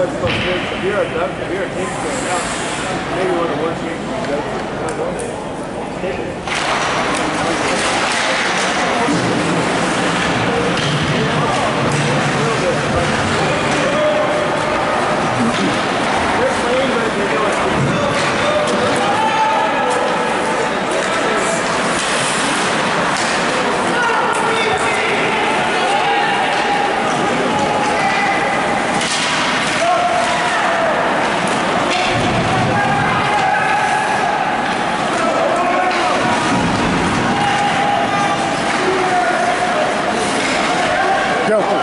that's supposed to do. If you're a duck, if you're a team player now, maybe one of the worst Go.